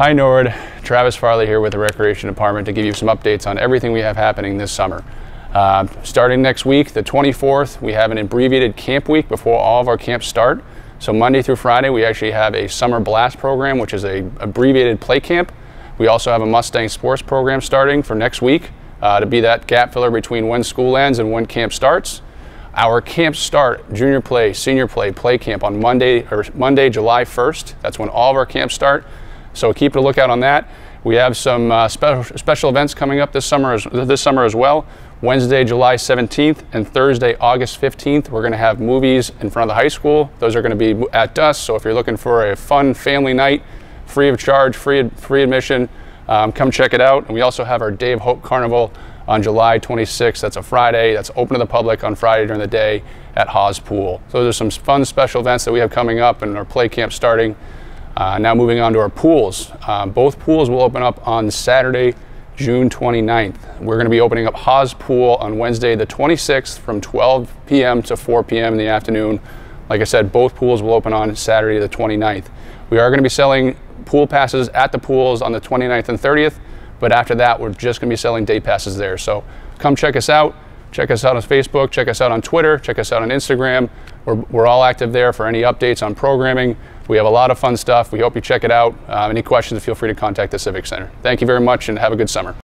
Hi Norwood, Travis Farley here with the Recreation Department to give you some updates on everything we have happening this summer. Uh, starting next week, the 24th, we have an abbreviated camp week before all of our camps start. So Monday through Friday, we actually have a summer blast program, which is a abbreviated play camp. We also have a Mustang sports program starting for next week uh, to be that gap filler between when school ends and when camp starts. Our camps start junior play, senior play, play camp on Monday or Monday, July 1st. That's when all of our camps start. So keep a lookout on that. We have some uh, special, special events coming up this summer as, this summer as well. Wednesday, July 17th and Thursday, August 15th, we're going to have movies in front of the high school. Those are going to be at dusk, so if you're looking for a fun family night, free of charge, free, free admission, um, come check it out. And we also have our Day of Hope Carnival on July 26th. That's a Friday. That's open to the public on Friday during the day at Hawes Pool. So there's some fun special events that we have coming up and our play camp starting. Uh, now moving on to our pools. Uh, both pools will open up on Saturday, June 29th. We're going to be opening up Hawes Pool on Wednesday the 26th from 12 p.m. to 4 p.m. in the afternoon. Like I said, both pools will open on Saturday the 29th. We are going to be selling pool passes at the pools on the 29th and 30th, but after that, we're just going to be selling day passes there. So come check us out. Check us out on Facebook, check us out on Twitter, check us out on Instagram. We're, we're all active there for any updates on programming. We have a lot of fun stuff. We hope you check it out. Uh, any questions, feel free to contact the Civic Center. Thank you very much and have a good summer.